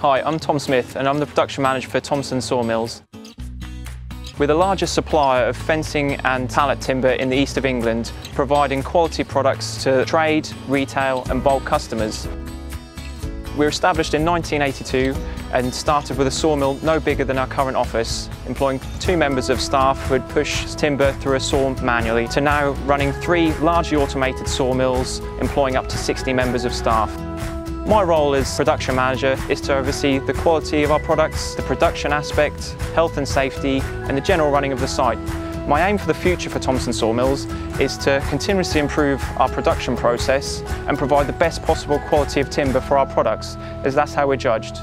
Hi, I'm Tom Smith and I'm the production manager for Thomson Sawmills. We're the largest supplier of fencing and pallet timber in the east of England, providing quality products to trade, retail and bulk customers. We were established in 1982 and started with a sawmill no bigger than our current office, employing two members of staff who would push timber through a saw manually, to now running three largely automated sawmills, employing up to 60 members of staff. My role as production manager is to oversee the quality of our products, the production aspect, health and safety and the general running of the site. My aim for the future for Thomson Sawmills is to continuously improve our production process and provide the best possible quality of timber for our products, as that's how we're judged.